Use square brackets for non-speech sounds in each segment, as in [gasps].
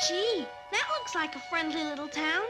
Gee, that looks like a friendly little town.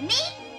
Me?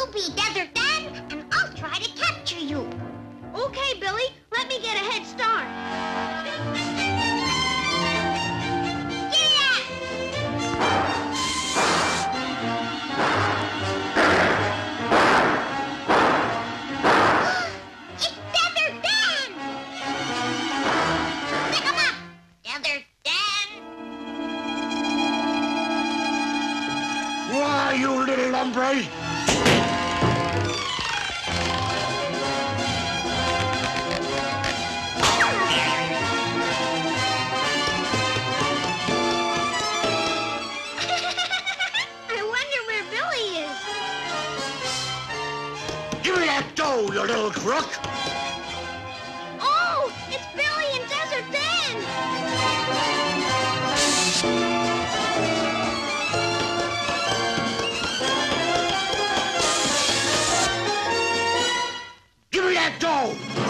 You be Desert Dan, and I'll try to capture you. Okay, Billy, let me get a head start. Yeah! [gasps] it's Desert Dan! Up, Desert Dan. Why, you little hombre! that door, you little crook! Oh, it's Billy and Desert Dan. Give me that dough!